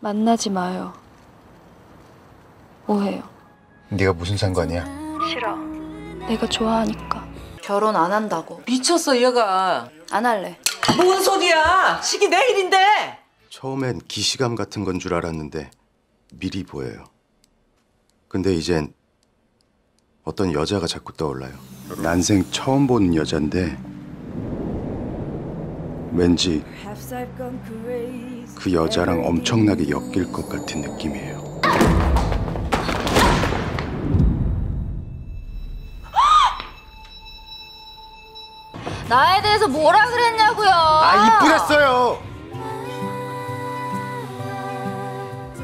만나지 마요. 오해요. 네가 무슨 상관이야? 싫어. 내가 좋아하니까. 결혼 안 한다고. 미쳤어 얘가. 안 할래. 뭔 소리야? 시기 내일인데. 처음엔 기시감 같은 건 줄 알았는데 미리 보여요. 근데 이젠 어떤 여자가 자꾸 떠올라요. 난생 처음 보는 여잔데 왠지 그 여자랑 엄청나게 엮일 것 같은 느낌이에요. 나에 대해서 뭐라 그랬냐고요. 아 이쁘랬어요.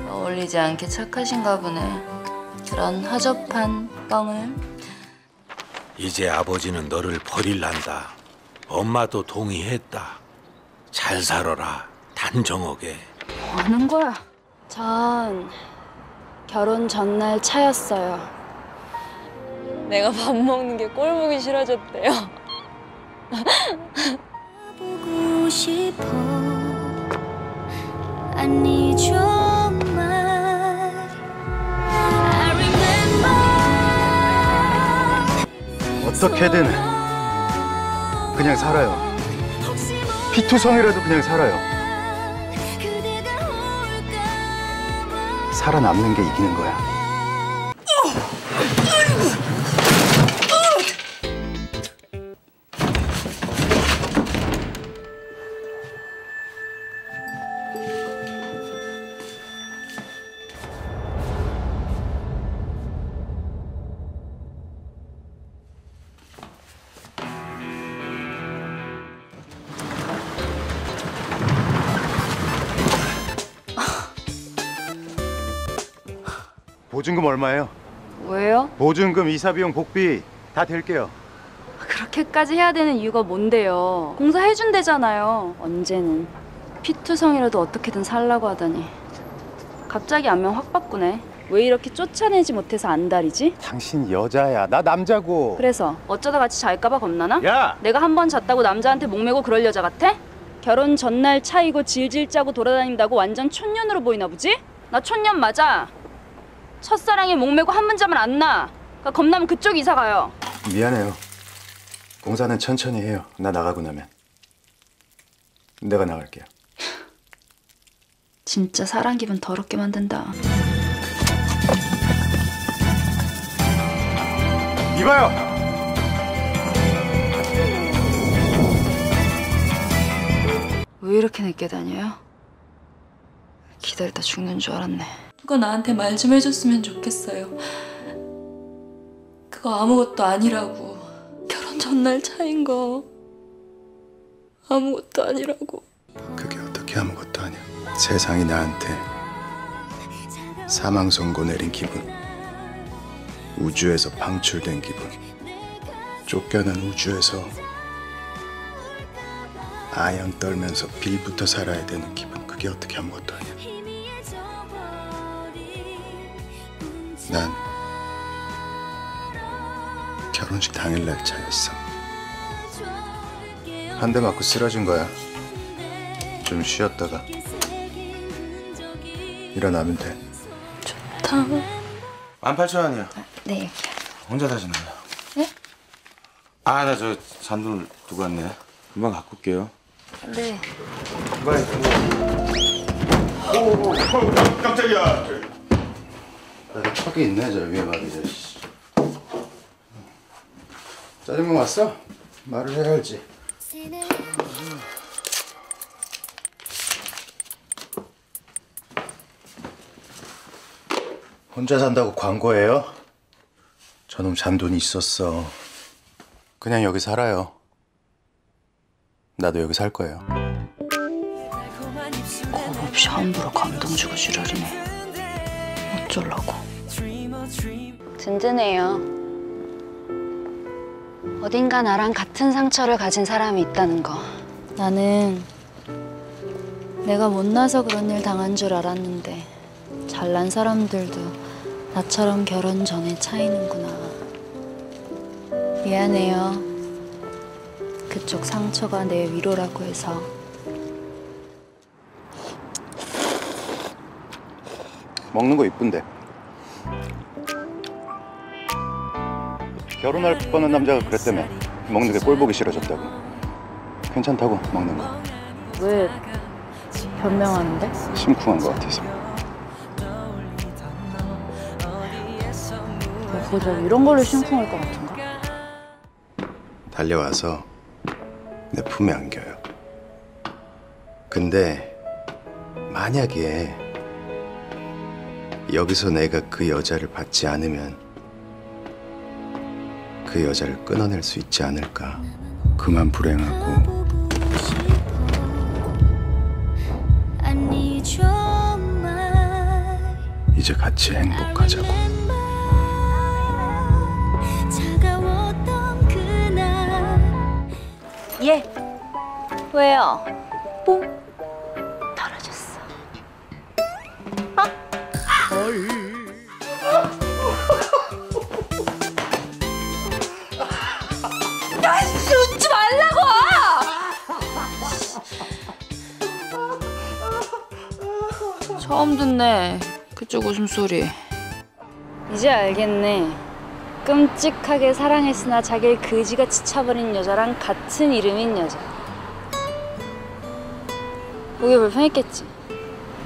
어울리지 않게 착하신가 보네. 그런 허접한 뻥을. 이제 아버지는 너를 버릴란다. 엄마도 동의했다. 잘 살아라. 단정하게. 뭐 하는 거야? 전 결혼 전날 차였어요. 내가 밥 먹는 게 꼴 보기 싫어졌대요. 보고 싶어 I remember 어떻게든 그냥 살아요. 피투성이라도 그냥 살아요. 살아남는 게 이기는 거야. 보증금 얼마예요? 왜요? 보증금, 이사 비용, 복비 다 댈게요. 그렇게까지 해야 되는 이유가 뭔데요? 공사 해준대잖아요. 언제는. 피투성이라도 어떻게든 살라고 하더니. 갑자기 안면 확 바꾸네. 왜 이렇게 쫓아내지 못해서 안달이지? 당신 여자야, 나 남자고. 그래서 어쩌다 같이 잘까봐 겁나나? 야, 내가 한 번 잤다고 남자한테 목매고 그럴 여자 같아? 결혼 전날 차이고 질질 짜고 돌아다닌다고 완전 촌년으로 보이나 보지? 나 촌년 맞아. 첫사랑에 목매고 한번 자면 안 나. 그러니까 겁나면 그쪽 이사 가요. 미안해요. 공사는 천천히 해요. 나 나가고 나면. 내가 나갈게요. 진짜 사람 기분 더럽게 만든다. 이봐요. 왜 이렇게 늦게 다녀요? 기다리다 죽는 줄 알았네. 누가 나한테 말 좀 해줬으면 좋겠어요. 그거 아무것도 아니라고. 결혼 전날 차인 거 아무것도 아니라고. 그게 어떻게 아무것도 아니야. 세상이 나한테 사망 선고 내린 기분. 우주에서 방출된 기분. 쫓겨난 우주에서 아양 떨면서 빌부터 살아야 되는 기분. 그게 어떻게 아무것도 난 결혼식 당일 날 차였어. 한 대 맞고 쓰러진 거야. 좀 쉬었다가 일어나면 돼. 다만 팔천 원이야. 네. 혼자 사시나요? 네? 아, 나 저 잔돈 두고 왔네. 금방 갖고 올게요. 네. 오, 깜짝이야. 나 턱이 있네 저 위에 말이야. 씨. 짜증나 왔어? 말을 해야지. 혼자 산다고 광고해요? 저놈 잔돈이 있었어. 그냥 여기 살아요. 나도 여기 살 거예요. 겁 없이 함부로 감동 주고 지랄이네. 어쩌려고. 든든해요. 어딘가 나랑 같은 상처를 가진 사람이 있다는 거. 나는 내가 못나서 그런 일 당한 줄 알았는데 잘난 사람들도 나처럼 결혼 전에 차이는구나. 미안해요. 그쪽 상처가 내 위로라고 해서. 먹는 거 이쁜데. 결혼할 뻔한 남자가 그랬다며. 먹는 게 꼴 보기 싫어졌다고. 괜찮다고 먹는 거. 왜 변명하는데? 심쿵한 거 같아서. 뭐 고작 이런 걸로 심쿵할 것 같은가? 달려와서 내 품에 안겨요. 근데 만약에 여기서 내가 그 여자를 받지 않으면 그 여자를 끊어낼 수 있지 않을까. 그만 불행하고 이제 같이 행복하자고. 예. 왜요? 뽕. 처음 듣네. 그쪽 웃음소리. 이제 알겠네. 끔찍하게 사랑했으나 자기를 그지같이 차버린 여자랑 같은 이름인 여자. 보기 불편했겠지.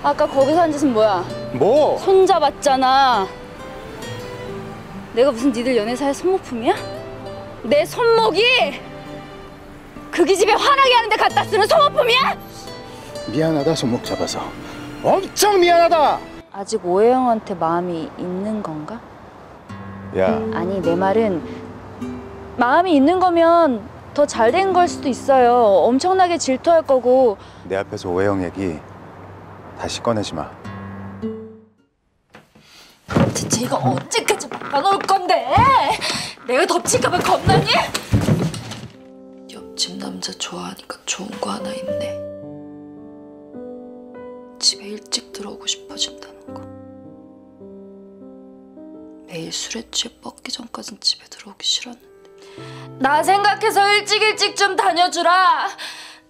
아까 거기서 한 짓은 뭐야? 뭐? 손잡았잖아. 내가 무슨 니들 연애사의 손목품이야? 내 손목이 그 기 집에 화나게 하는데 갖다 쓰는 손목품이야? 미안하다 손목 잡아서. 엄청 미안하다. 아직 오해영한테 마음이 있는 건가? 야, 아니 내 말은 마음이 있는 거면 더 잘 된 걸 수도 있어요. 엄청나게 질투할 거고 내 앞에서 오해영 얘기 다시 꺼내지 마. 대체 이거 언제까지 막아놓을 건데? 내가 덮칠까봐 겁나니? 옆집 남자 좋아하니까 좋은 거 하나 있네. 집에 일찍 들어오고 싶어진다는 거. 매일 술에 취해 뻗기 전까진 집에 들어오기 싫었는데. 나 생각해서 일찍 일찍 좀 다녀주라.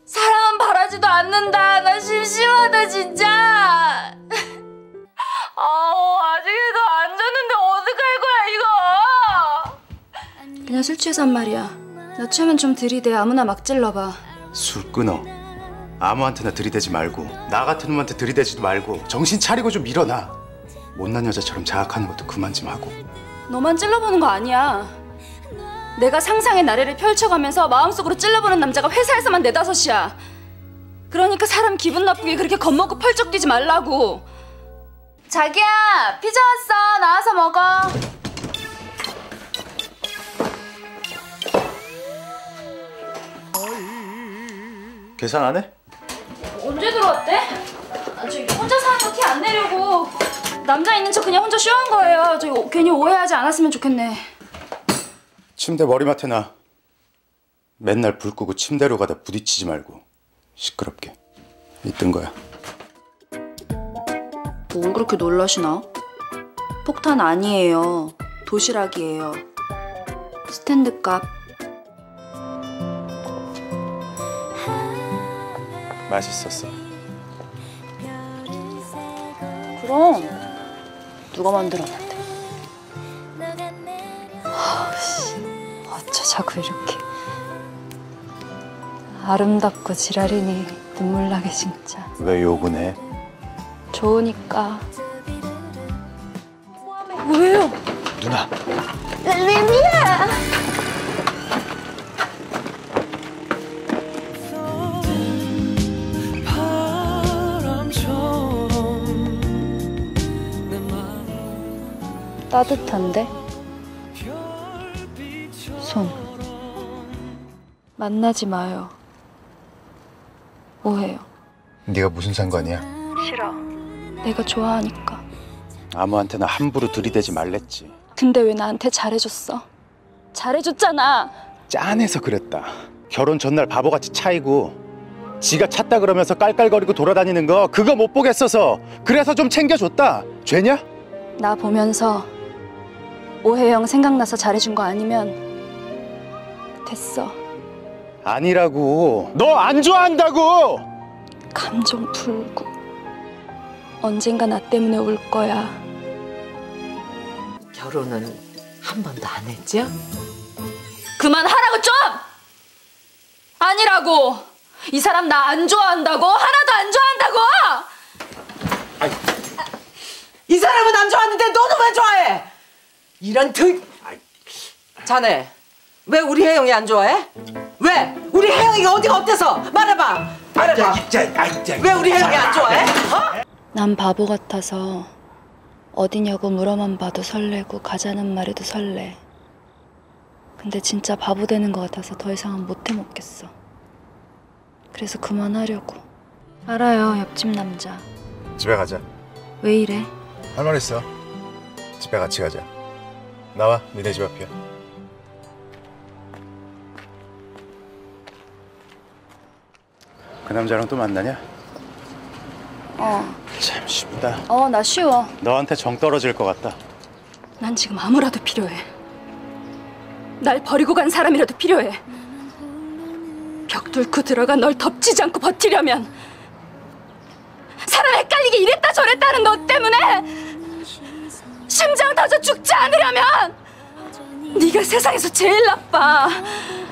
사랑은 바라지도 않는다. 나 심심하다 진짜. 아우 아직도 안 잤는데 어떡할 거야 이거 그냥 술 취해서 한 말이야 나 취하면 좀 들이대 아무나 막 찔러봐 술 끊어. 아무한테나 들이대지 말고 나 같은 놈한테 들이대지도 말고 정신 차리고 좀 일어나. 못난 여자처럼 자학하는 것도 그만 좀 하고. 너만 찔러보는 거 아니야. 내가 상상의 나래를 펼쳐가면서 마음속으로 찔러보는 남자가 회사에서만 네다섯이야. 그러니까 사람 기분 나쁘게 그렇게 겁먹고 펄쩍 뛰지 말라고. 자기야 피자 왔어 나와서 먹어. 계산 안 해? 안 내려고 남자 있는 척 그냥 혼자 쇼한 거예요. 저 오- 괜히 오해하지 않았으면 좋겠네. 침대 머리맡에 놔. 맨날 불 끄고 침대로 가다 부딪히지 말고 시끄럽게. 있던 거야. 뭘 그렇게 놀라시나? 폭탄 아니에요. 도시락이에요. 스탠드 값. 맛있었어. 그럼 누가 만들었는데? 너가 내려 어쩌자고 이렇게 아름답고 지랄이니 눈물 나게 진짜 왜 욕은 해? 좋으니까 왜요? 누나. 따뜻한데? 손 만나지 마요 오해요 네가 무슨 상관이야? 싫어 내가 좋아하니까 아무한테나 함부로 들이대지 말랬지. 근데 왜 나한테 잘해줬어? 잘해줬잖아 짠해서 그랬다. 결혼 전날 바보같이 차이고 지가 찼다 그러면서 깔깔거리고 돌아다니는 거 그거 못 보겠어서 그래서 좀 챙겨줬다. 죄냐? 나 보면서 오해영 생각나서 잘해준 거 아니면 됐어 아니라고. 너 안 좋아한다고. 감정 풀고 언젠가 나 때문에 울 거야. 결혼은 한 번도 안 했죠? 그만하라고 좀! 아니라고! 이 사람 나 안 좋아한다고! 하나도 안 좋아한다고! 이 사람은 안 좋아하는데 너는 왜 좋아해? 이런 드... 자네 왜 우리 혜영이 안 좋아해? 왜? 우리 혜영이가 어디가 어때서? 말해봐 말해봐 왜 우리 혜영이 안 좋아해? 어? 난 바보 같아서 어디냐고 물어만 봐도 설레고 가자는 말에도 설레. 근데 진짜 바보 되는 것 같아서 더 이상은 못 해먹겠어. 그래서 그만하려고. 알아요, 옆집 남자. 집에 가자. 왜 이래? 할 말 있어. 집에 같이 가자. 나와, 니네 집 앞이야. 그 남자랑 또 만나냐? 어, 참 쉽다. 어, 나 쉬워. 너한테 정 떨어질 것 같다. 난 지금 아무라도 필요해. 날 버리고 간 사람이라도 필요해. 벽 뚫고 들어가 널 덮치지 않고 버티려면 사람 헷갈리게 이랬다 저랬다 하는 너 때문에 심장 터져 죽지 않으려면 네가 세상에서 제일 나빠.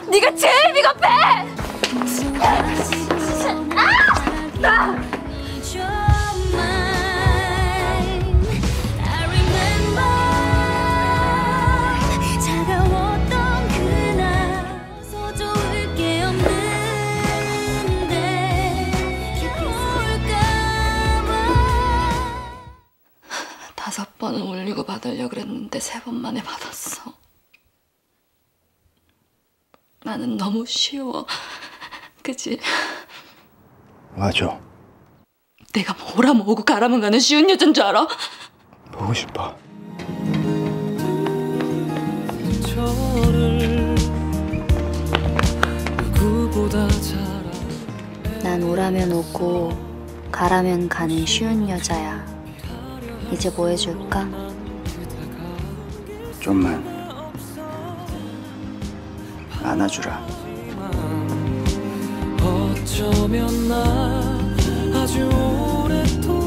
네가 제일 비겁해. You're 받으려고 그랬는데 세 번 만에 받았어. 나는 너무 쉬워. 그지? 와줘. 내가 뭐라 뭐고 가라면 가는 쉬운 여잔 줄 알아? 보고 싶어. 난 오라면 오고 가라면 가는 쉬운 여자야. 이제 뭐 해줄까? 좀만 안아주라. 어쩌면 나 아주 오랫동안